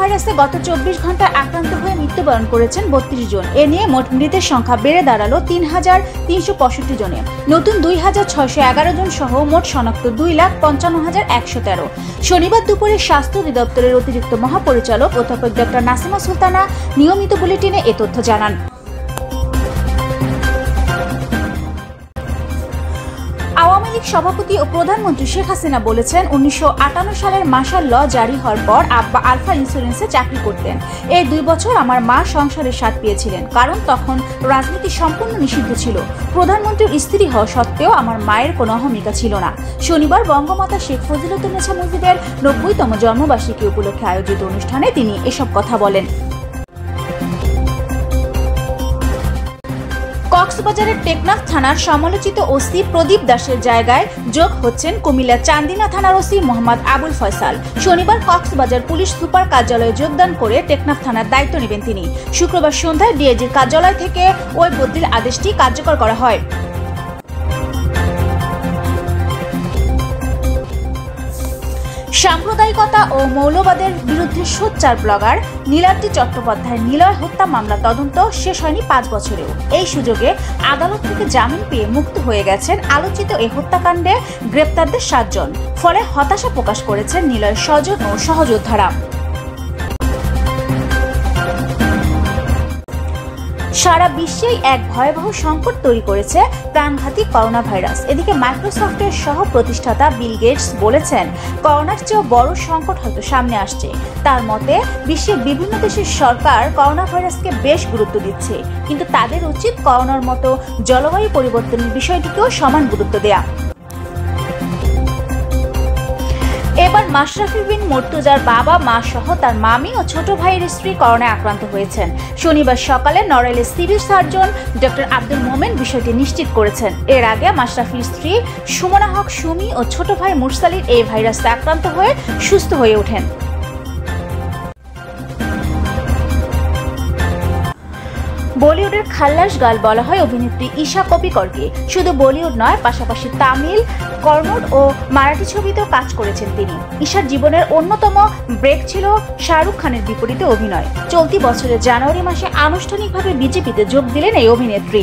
গত চব্বিশ ঘন্টায় আক্রান্ত হয়ে মৃত্যুবরণ করেছেন বত্রিশ জন। এ নিয়ে মোট মৃতের সংখ্যা বেড়ে দাঁড়াল তিন হাজার তিনশো পঁয়ষট্টি জনে। নতুন দুই হাজার ছয়শো এগারো জন সহ মোট শনাক্ত দুই লাখ পঞ্চান্ন হাজার একশো তেরো। শনিবার দুপুরে স্বাস্থ্য অধিদপ্তরের অতিরিক্ত মহাপরিচালক অধ্যাপক ডক্টর নাসিমা সুলতানা নিয়মিত বুলেটিনে এ তথ্য জানান। আওয়ামী সভাপতি ও প্রধানমন্ত্রী শেখ হাসিনা বলেছেন, উনিশশো আটান্ন সালের মার্শাল ল জারি হওয়ার পর আব্বা আলফা ইন্স্যুরেন্সে চাকরি করতেন। এই দুই বছর আমার মা সংসারের স্বাদ পেয়েছিলেন, কারণ তখন রাজনীতি সম্পূর্ণ নিষিদ্ধ ছিল। প্রধানমন্ত্রীর স্ত্রী হওয়া সত্ত্বেও আমার মায়ের কোনো অহমিকা ছিল না। শনিবার বঙ্গমাতা শেখ ফজিলতুন্নেছা মুজিবের নব্বইতম জন্মবার্ষিকী উপলক্ষে আয়োজিত অনুষ্ঠানে তিনি এসব কথা বলেন। কক্সবাজারের টেকনাফ থানার সমালোচিত ওসি প্রদীপ দাসের জায়গায় যোগ হচ্ছেন কুমিল্লা চান্দিনা থানার ওসি মোহাম্মদ আবুল ফয়সাল। শনিবার কক্সবাজার পুলিশ সুপার কার্যালয়ে যোগদান করে টেকনাফ থানার দায়িত্ব নেবেন তিনি। শুক্রবার সন্ধ্যায় ডিআইজির কার্যালয় থেকে ওই বদলির আদেশটি কার্যকর করা হয়। সাম্প্রদায়িকতা ও মৌলবাদের বিরুদ্ধে সোচ্চার ব্লগার নীলাদ্রি চট্টোপাধ্যায়ের নিলয় হত্যা মামলা তদন্ত শেষ হয়নি পাঁচ বছরেও। এই সুযোগে আদালত থেকে জামিন পেয়ে মুক্ত হয়ে গেছেন আলোচিত এই হত্যাকাণ্ডে গ্রেপ্তারদের সাতজন। ফলে হতাশা প্রকাশ করেছেন নিলয়ের স্বজন ও সহযোদ্ধারা। সারা বিশ্বেই এক ভয়াবহ সংকট তৈরি করেছে প্রাণঘাতী করোনা ভাইরাস এদিকে মাইক্রোসফটের সহ প্রতিষ্ঠাতা বিল গেটস বলেছেন, করোনার চেয়েও বড় সংকট হয়তো সামনে আসছে। তার মতে, বিশ্বের বিভিন্ন দেশের সরকার করোনা ভাইরাসকে বেশ গুরুত্ব দিচ্ছে। কিন্তু তাদের উচিত করোনার মতো জলবায়ু পরিবর্তনের বিষয়টিকেও সমান গুরুত্ব দেয়া। এবার মাশরাফি বিন মর্তুজার বাবা, মা সহ তার মামি ও ছোট ভাইয়ের স্ত্রী করোনায় আক্রান্ত হয়েছেন। শনিবার সকালে নড়াইলের civil surgeon doctor Abdul Momen বিষয়টি নিশ্চিত করেছেন। এর আগে মাশরাফির স্ত্রী সুমনা হক সুমি ও ছোট ভাই মুরসালির এই ভাইরাসে আক্রান্ত হয়ে সুস্থ হয়ে ওঠেন। বলিউডের খাল্লাস গাল বলা হয় অভিনেত্রী ঈশা কপিকরকে। শুধু বলিউড নয়, পাশাপাশি তামিল কর্মড ও মারাঠি ছবিতেও কাজ করেছেন তিনি। ঈশার জীবনের অন্যতম ব্রেক ছিল শাহরুখ খানের বিপরীতে অভিনয়। চলতি বছরের জানুয়ারি মাসে আনুষ্ঠানিকভাবে বিজেপিতে যোগ দিলেন এই অভিনেত্রী।